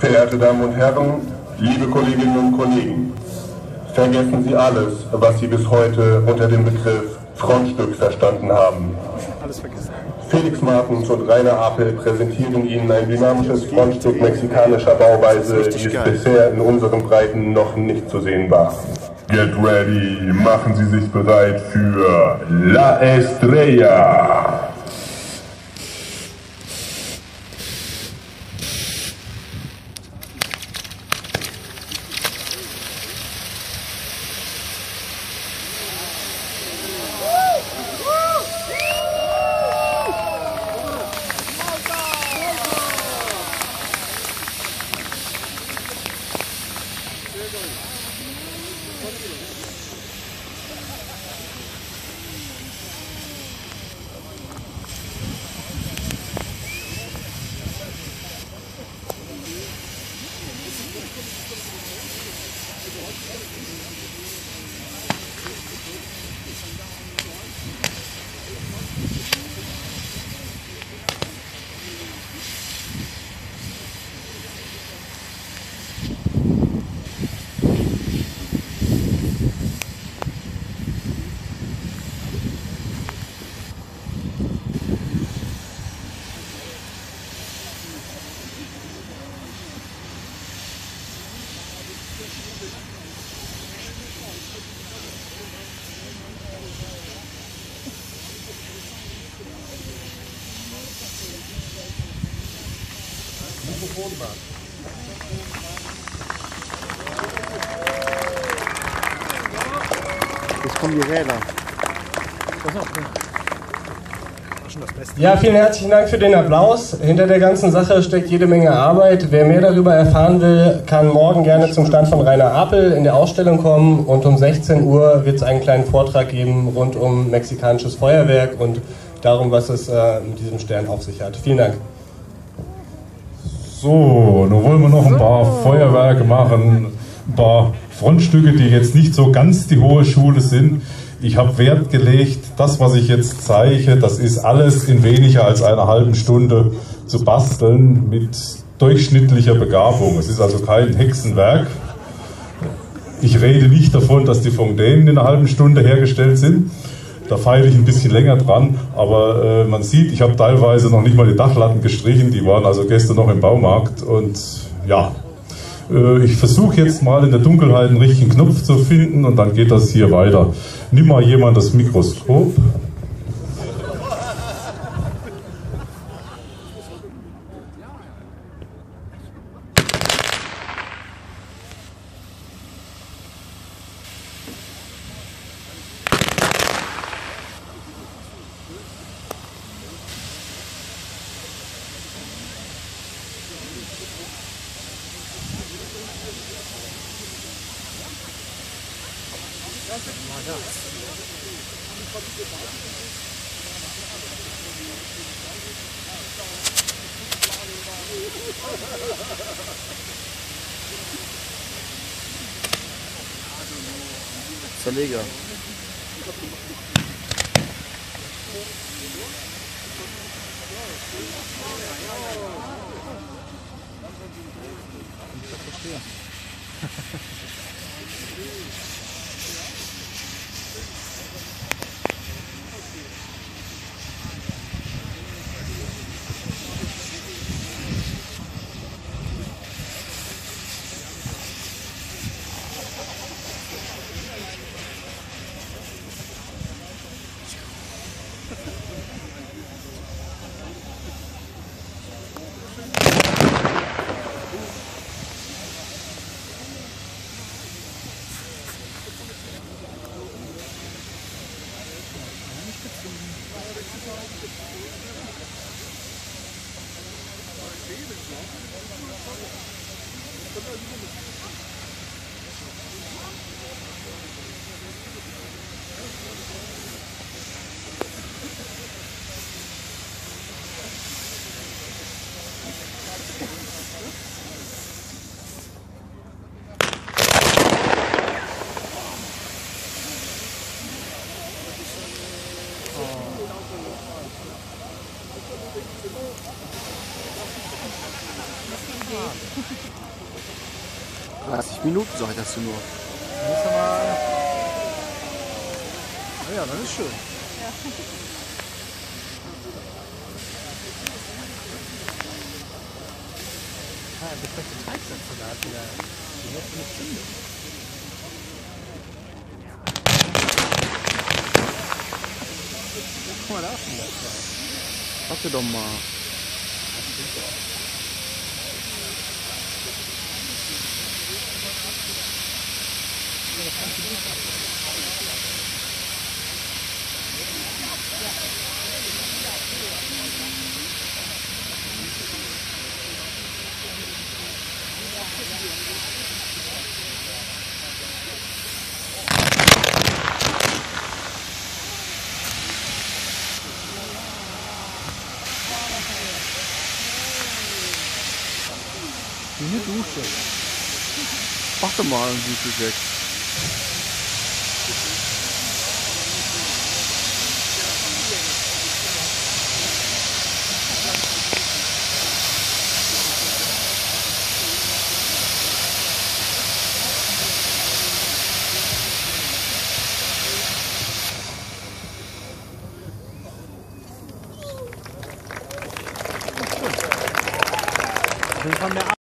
Verehrte Damen und Herren, liebe Kolleginnen und Kollegen, vergessen Sie alles, was Sie bis heute unter dem Begriff Frontstück verstanden haben. Felix Martens und Rainer Apel präsentieren Ihnen ein dynamisches Frontstück mexikanischer Bauweise, die es bisher in unseren Breiten noch nicht zu sehen war. Get ready, machen Sie sich bereit für La Estrella. これ。Jetzt kommen die Räder. Ja, vielen herzlichen Dank für den Applaus. Hinter der ganzen Sache steckt jede Menge Arbeit. Wer mehr darüber erfahren will, kann morgen gerne zum Stand von Rainer Apel in der Ausstellung kommen und um 16 Uhr wird es einen kleinen Vortrag geben rund um mexikanisches Feuerwerk und darum, was es äh, mit diesem Stern auf sich hat. Vielen Dank. So, nun wollen wir noch ein paar Feuerwerke machen, ein paar Frontstücke, die jetzt nicht so ganz die hohe Schule sind. Ich habe Wert gelegt, das, was ich jetzt zeige, das ist alles in weniger als einer halben Stunde zu basteln mit durchschnittlicher Begabung. Es ist also kein Hexenwerk. Ich rede nicht davon, dass die Fontänen in einer halben Stunde hergestellt sind. Da feile ich ein bisschen länger dran, aber äh, man sieht, ich habe teilweise noch nicht mal die Dachlatten gestrichen, die waren also gestern noch im Baumarkt und ja, äh, ich versuche jetzt mal in der Dunkelheit einen richtigen Knopf zu finden und dann geht das hier weiter. Nimm mal jemand das Mikroskop. 맞아. Zerleger. Ich verstehe. Oh. 30 Minuten soll das nur. Das ist aber... Na ja, dann ist schön. Ja. Ah, das ist der Teigsalat wieder. Die Hälfte nicht zündet. Guck mal, da ist ein Warte doch mal. Thank you. Wie eine Dusche. Doch mal ein Dusche weg.